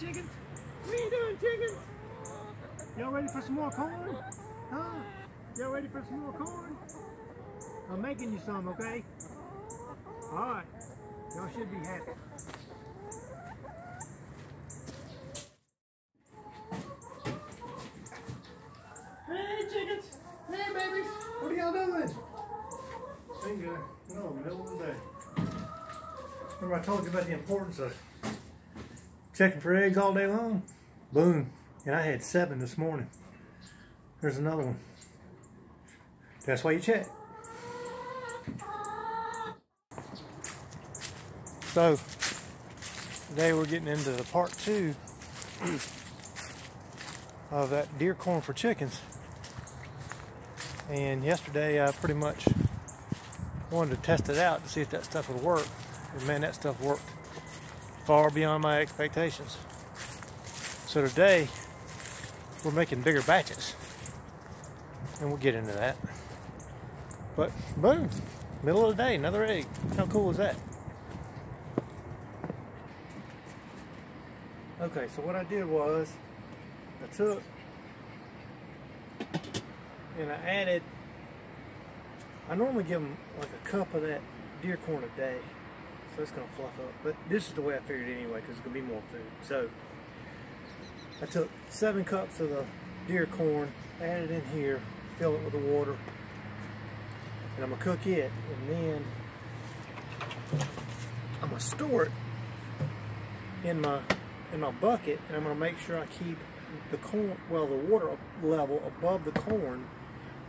Chickens. What are you doing, chickens? Y'all ready for some more corn? Huh? Y'all ready for some more corn? I'm making you some, okay? Alright. Y'all should be happy. Hey, chickens. Hey, babies. What are y'all doing? Ain't good. No, middle of the day. Remember I told you about the importance of checking for eggs all day long? Boom. And I had seven this morning. There's another one. That's why you check. So, today we're getting into the part two of that deer corn for chickens. And yesterday I pretty much wanted to test it out to see if that stuff would work. And man, that stuff worked far beyond my expectations. So today we're making bigger batches. And we'll get into that. But boom, middle of the day, another egg. How cool is that? Okay, so what I did was I took and I added, I normally give them like a cup of that deer corn a day. So it's going to fluff up. But this is the way I figured it anyway because it's going to be more food. So I took seven cups of the deer corn, added in here, fill it with the water, and I'm going to cook it. And then I'm going to store it in my in my bucket and I'm going to make sure I keep the corn, well the water level above the corn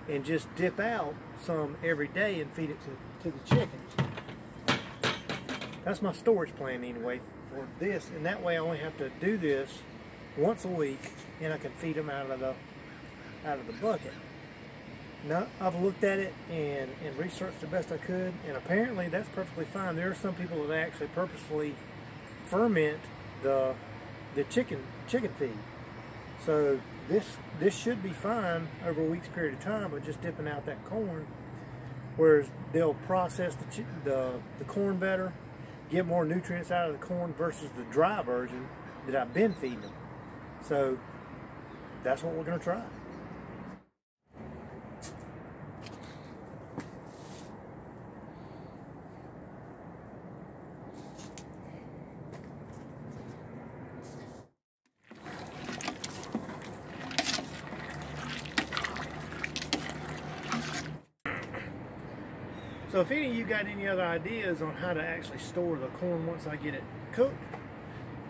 and just dip out some every day and feed it to, to the chickens. That's my storage plan anyway for this and that way I only have to do this once a week and I can feed them out of the out of the bucket. Now I've looked at it and, and researched the best I could and apparently that's perfectly fine. There are some people that actually purposefully ferment the the chicken chicken feed. So this this should be fine over a week's period of time, but just dipping out that corn. Whereas they'll process the the, the corn better, get more nutrients out of the corn versus the dry version that I've been feeding them. So that's what we're going to try. If any of you got any other ideas on how to actually store the corn once I get it cooked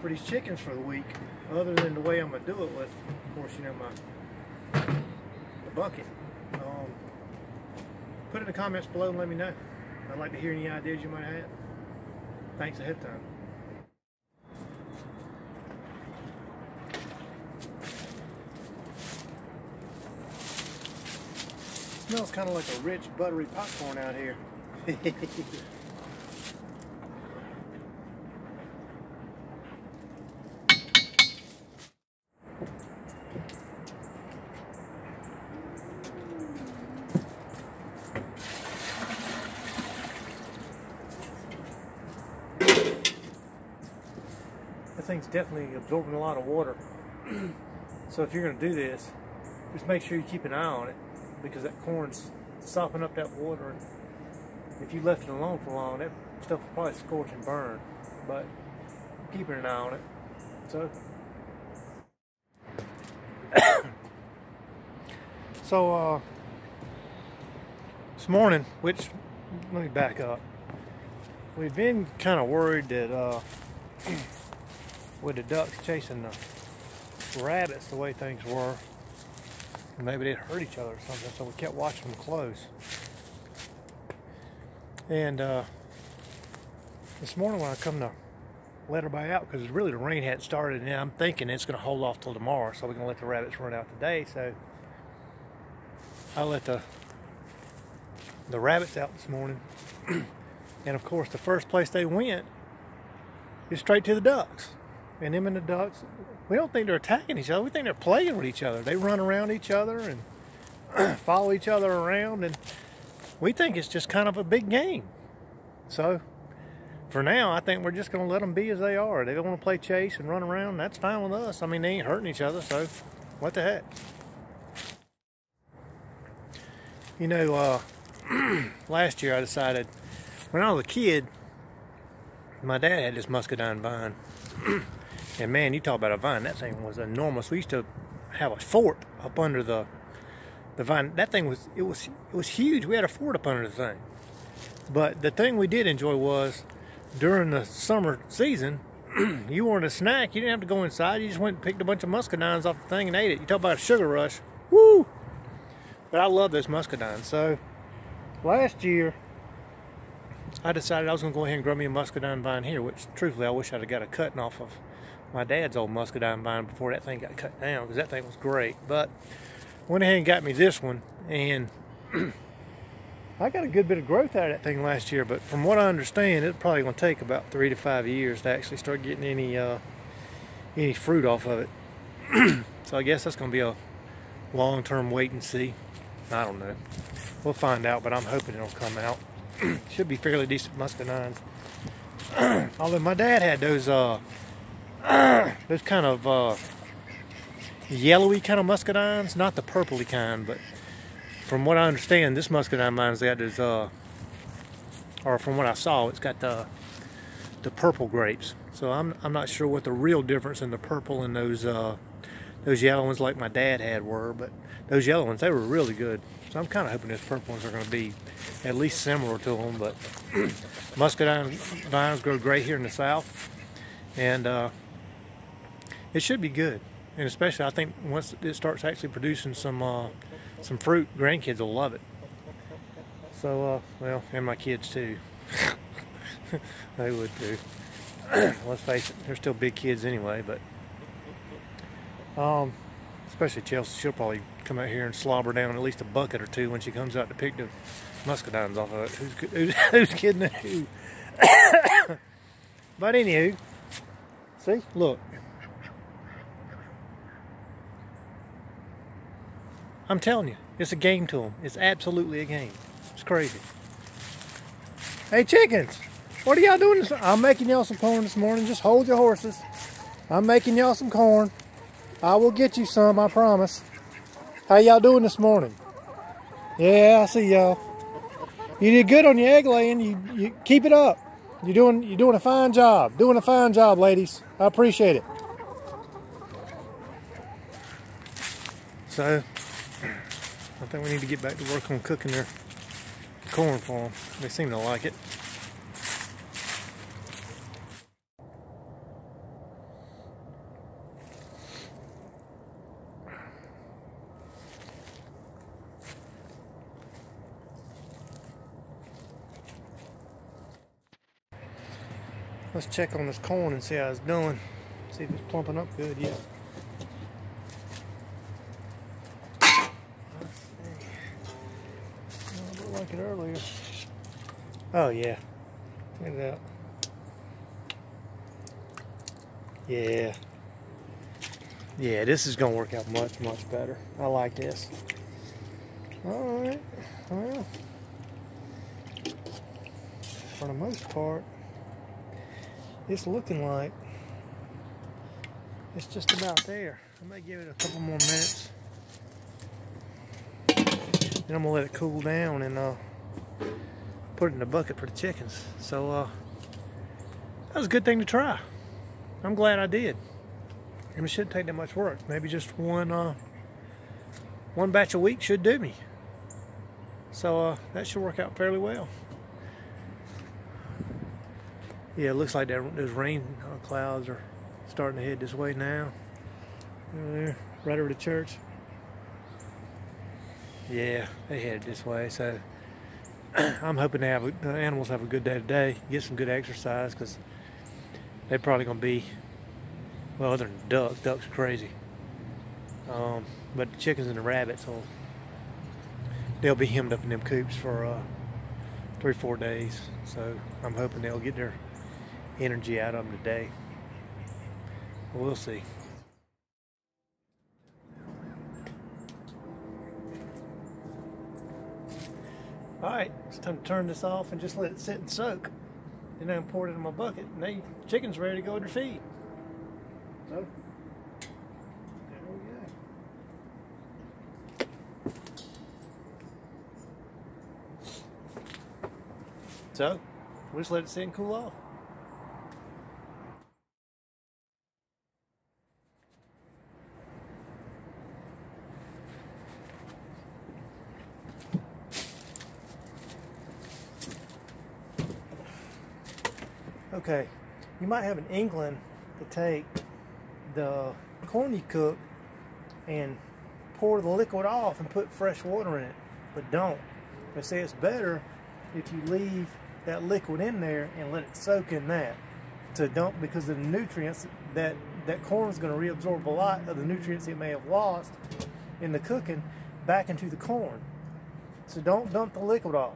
for these chickens for the week, other than the way I'm gonna do it with, of course, you know, my the bucket, um, put in the comments below and let me know. I'd like to hear any ideas you might have. Thanks ahead of time. smells kind of like a rich, buttery popcorn out here. That thing's definitely absorbing a lot of water. so if you're going to do this, just make sure you keep an eye on it because that corn's sopping up that water. And if you left it alone for long, that stuff will probably scorch and burn. But keeping an eye on it. So, so uh, this morning, which let me back up. We've been kind of worried that uh, with the ducks chasing the rabbits the way things were, maybe they'd hurt each other or something. So we kept watching them close. And uh, this morning when I come to let everybody out, because really the rain hadn't started, and I'm thinking it's going to hold off till tomorrow, so we're going to let the rabbits run out today. So I let the the rabbits out this morning, and of course the first place they went is straight to the ducks. And them and the ducks, we don't think they're attacking each other. We think they're playing with each other. They run around each other and follow each other around, and we think it's just kind of a big game. So for now, I think we're just going to let them be as they are. They don't want to play chase and run around. That's fine with us. I mean, they ain't hurting each other, so what the heck? You know, uh, last year I decided, when I was a kid, my dad had this muscadine vine. and man, you talk about a vine, that thing was enormous. We used to have a fort up under the the vine. That thing was it was it was huge. We had a fort up under the thing. But the thing we did enjoy was during the summer season, you wanted a snack, you didn't have to go inside. You just went and picked a bunch of muscadines off the thing and ate it. You talk about a sugar rush. Woo! But I love those muscadines. So last year, I decided I was going to go ahead and grow me a muscadine vine here, which truthfully I wish I'd have got a cutting off of my dad's old muscadine vine before that thing got cut down because that thing was great. But went ahead and got me this one and I got a good bit of growth out of that thing last year, but from what I understand, it's probably going to take about three to five years to actually start getting any uh, any fruit off of it. so I guess that's going to be a long-term wait and see. I don't know. We'll find out, but I'm hoping it'll come out. Should be fairly decent muscadines. Although my dad had those uh, those kind of uh, yellowy kind of muscadines, not the purpley kind, but from what I understand, this muscadine mine's got is, uh, or from what I saw, it's got the the purple grapes. So I'm I'm not sure what the real difference in the purple and those uh, those yellow ones like my dad had were, but those yellow ones they were really good. So I'm kind of hoping those purple ones are going to be at least similar to them. But muscadine vines grow great here in the south, and uh, it should be good. And especially I think once it starts actually producing some uh, some fruit, grandkids will love it. So, uh, well, and my kids too. they would too. Let's face it, they're still big kids anyway, but um, especially Chelsea, she'll probably come out here and slobber down at least a bucket or two when she comes out to pick the muscadines off of it. Who's, who's, who's kidding who? but anywho, see, look, I'm telling you, it's a game to them. It's absolutely a game. It's crazy. Hey, chickens, what are y'all doing? This? I'm making y'all some corn this morning. Just hold your horses. I'm making y'all some corn. I will get you some, I promise. How y'all doing this morning? Yeah, I see y'all. You did good on your egg laying. You, you keep it up. You're doing you're doing a fine job. Doing a fine job, ladies. I appreciate it. So think we need to get back to work on cooking their corn for them. They seem to like it. Let's check on this corn and see how it's doing. See if it's plumping up good yet. Oh yeah. Check it out. Yeah. Yeah, this is gonna work out much, much better. I like this. Alright. Well for the most part it's looking like it's just about there. I may give it a couple more minutes. Then I'm gonna let it cool down and uh, put it in the bucket for the chickens. So uh, that was a good thing to try. I'm glad I did. And it shouldn't take that much work. Maybe just one uh, one batch a week should do me. So uh, that should work out fairly well. Yeah, it looks like that, those rain uh, clouds are starting to head this way now. There, right over the church. Yeah, they headed this way. So I'm hoping to have the animals have a good day today, get some good exercise because they're probably going to be, well, other than ducks, ducks are crazy. Um, but the chickens and the rabbits will, they'll be hemmed up in them coops for uh, three, four days. So I'm hoping they'll get their energy out of them today. We'll see. All right, it's time to turn this off and just let it sit and soak. And Then I pour it in my bucket, and they chicken's ready to go to feed. So oh. there we go. So we'll just let it sit and cool off. Okay, you might have an inkling to take the corn you cook and pour the liquid off and put fresh water in it, but don't. They say it's better if you leave that liquid in there and let it soak in that to dump because of the nutrients that that corn is going to reabsorb a lot of the nutrients it may have lost in the cooking back into the corn. So don't dump the liquid off.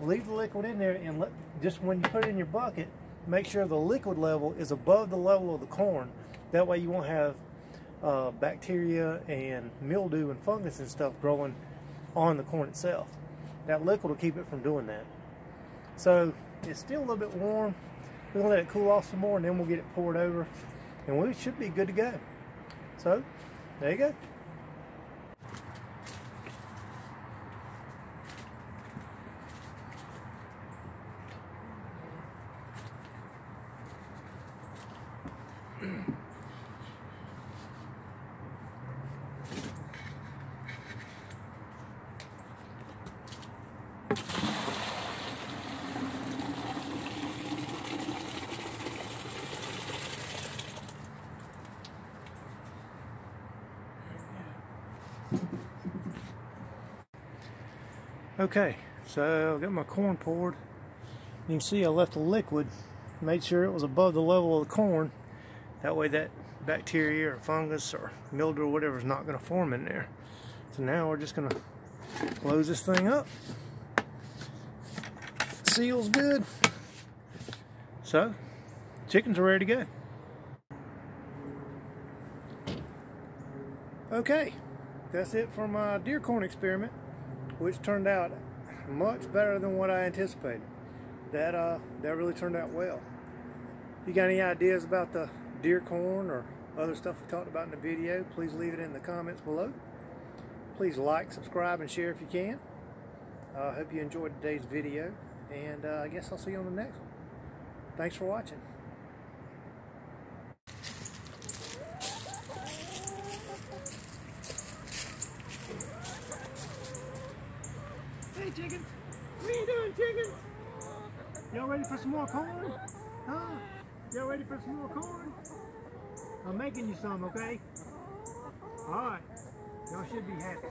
Leave the liquid in there and let just when you put it in your bucket, make sure the liquid level is above the level of the corn. That way you won't have uh, bacteria and mildew and fungus and stuff growing on the corn itself. That liquid will keep it from doing that. So it's still a little bit warm. We're gonna let it cool off some more and then we'll get it poured over and we should be good to go. So there you go. Okay, so I got my corn poured. You can see I left the liquid, made sure it was above the level of the corn. That way that bacteria or fungus or mildew or whatever is not going to form in there. So now we're just going to close this thing up. Seals good. So, chickens are ready to go. Okay, that's it for my deer corn experiment, which turned out much better than what I anticipated. That uh, that really turned out well. If you got any ideas about the deer corn or other stuff we talked about in the video, please leave it in the comments below. Please like, subscribe, and share if you can. I uh, hope you enjoyed today's video, and uh, I guess I'll see you on the next one. Thanks for watching. Chickens! What are you doing chickens? Y'all ready for some more corn? Huh? Y'all ready for some more corn? I'm making you some, okay? Alright. Y'all should be happy.